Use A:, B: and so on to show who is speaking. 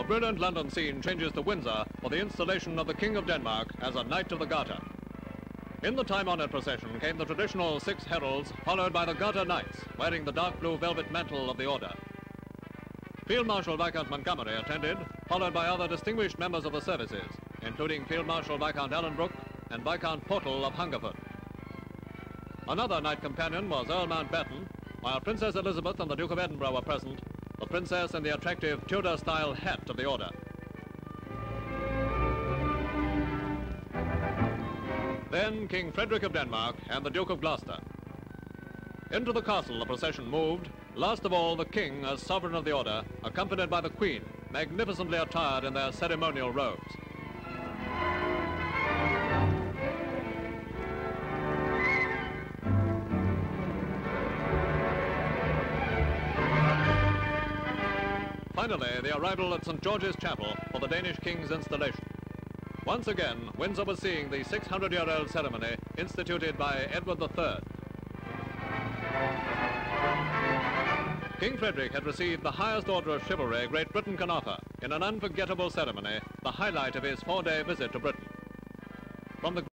A: the brilliant London scene changes to Windsor for the installation of the King of Denmark as a Knight of the Garter. In the time-honored procession came the traditional six heralds, followed by the Garter Knights, wearing the dark blue velvet mantle of the order. Field Marshal Viscount Montgomery attended, followed by other distinguished members of the services, including Field Marshal Viscount Alanbrooke and Viscount Portal of Hungerford. Another knight companion was Earl Mountbatten, while Princess Elizabeth and the Duke of Edinburgh were present, the princess in the attractive Tudor-style hat of the order. Then King Frederick of Denmark and the Duke of Gloucester. Into the castle the procession moved, last of all the king as sovereign of the order, accompanied by the queen, magnificently attired in their ceremonial robes. Finally, the arrival at St. George's Chapel for the Danish King's installation. Once again, Windsor was seeing the 600-year-old ceremony instituted by Edward III. King Frederick had received the highest order of chivalry Great Britain can offer in an unforgettable ceremony, the highlight of his four-day visit to Britain. From the